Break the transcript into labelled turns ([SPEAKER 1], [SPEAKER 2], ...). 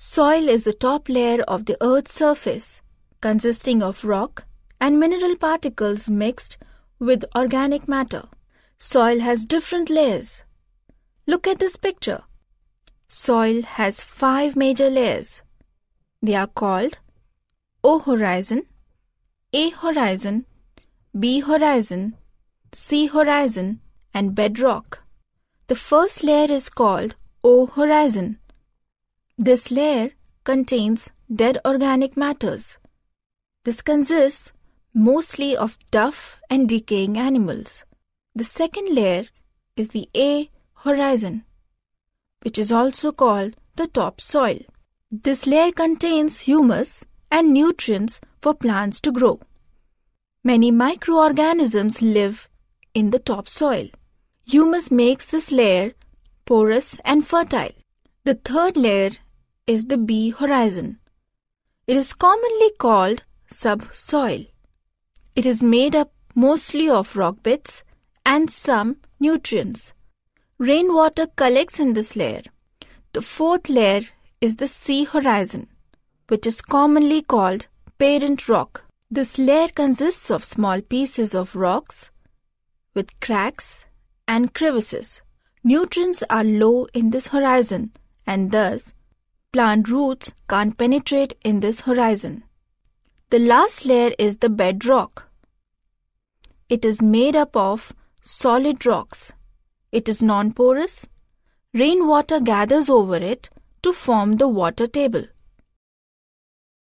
[SPEAKER 1] Soil is the top layer of the Earth's surface, consisting of rock and mineral particles mixed with organic matter. Soil has different layers. Look at this picture. Soil has five major layers. They are called O horizon, A horizon, B horizon, C horizon, and bedrock. The first layer is called O horizon. This layer contains dead organic matters. This consists mostly of tough and decaying animals. The second layer is the A horizon, which is also called the topsoil. This layer contains humus and nutrients for plants to grow. Many microorganisms live in the topsoil. Humus makes this layer porous and fertile. The third layer is the B horizon. It is commonly called subsoil. It is made up mostly of rock bits and some nutrients. Rainwater collects in this layer. The fourth layer is the C horizon, which is commonly called parent rock. This layer consists of small pieces of rocks with cracks and crevices. Nutrients are low in this horizon and thus plant roots can't penetrate in this horizon. The last layer is the bedrock. It is made up of solid rocks. It is non porous. Rainwater gathers over it to form the water table.